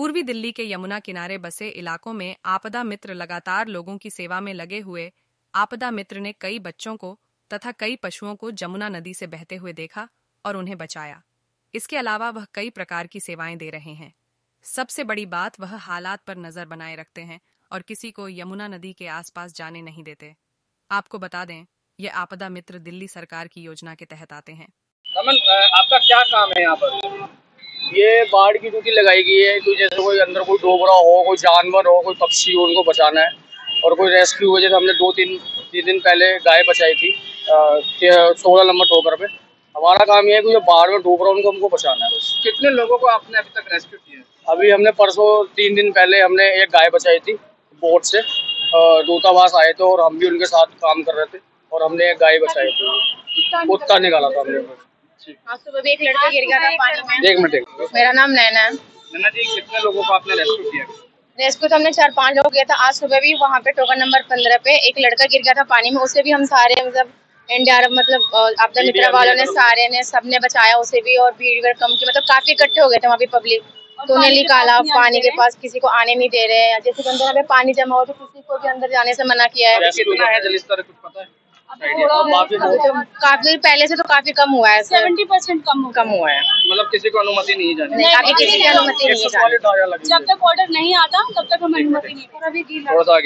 पूर्वी दिल्ली के यमुना किनारे बसे इलाकों में आपदा मित्र लगातार लोगों की सेवा में लगे हुए आपदा मित्र ने कई बच्चों को तथा कई पशुओं को जमुना नदी से बहते हुए देखा और उन्हें बचाया। इसके अलावा वह कई प्रकार की सेवाएँ दे रहे हैं। सबसे बड़ी बात वह हालात पर नज़र बनाए रखते हैं और किसी को यमुना नदी के आसपास जाने नहीं देते। आपको बता दें, ये आपदा मित्र दिल्ली सरकार की योजना के तहत आते हैं। आपका क्या काम है यहाँ पर? ये बाढ़ की ड्यूटी लगाई गई है कोई जैसे कोई अंदर कोई डोबरा हो कोई जानवर हो कोई पक्षी हो उनको बचाना है और कोई रेस्क्यू हो जैसे हमने दो तीन तीन दिन पहले गाय बचाई थी सोलह नंबर ठोकर पे। हमारा काम ये है कि जो बाढ़ में डूब रहा है उनको हमको बचाना है बस। कितने लोगों को आपने अभी तक रेस्क्यू किया है? अभी हमने परसों तीन दिन पहले हमने एक गाय बचाई थी बोट से। दूतावास आए थे और हम भी उनके साथ काम कर रहे थे और हमने एक गाय बचाई थी। कुत्ता निकाला था हमने। आज सुबह भी एक लड़का गिर गया था पानी में। एक मिनट मेरा नाम नैना है। जी कितने लोगों को आपने रेस्क्यू किया? रेस्क्यू तो हमने चार पाँच लोग किया था। आज सुबह भी वहाँ पे टोकन नंबर पंद्रह पे एक लड़का गिर गया था पानी में। उसे भी हम सारे मतलब एनडीआरएफ मतलब आपदा मित्र वालों ने सारे ने सबने बचाया उसे भी और भीड़ भीड़ कम की। मतलब काफ़ी इकट्ठे हो गए थे वहाँ पे पब्लिक तो उन्हें निकाला पानी के पास किसी को आने नहीं दे रहे। हैं जैसे अंदर हमें पानी जमा हो तो किसी को भी अंदर जाने से मना किया है? अभी तो काफ़ी पहले से तो काफ़ी कम हुआ है सेवेंटी परसेंट कम हुआ। कम हुआ है। मतलब किसी को अनुमति नहीं जानी। नहीं अभी किसी की अनुमति नहीं जाने। जब तक ऑर्डर नहीं आता तब तक हम अनुमति नहीं थोड़ा सा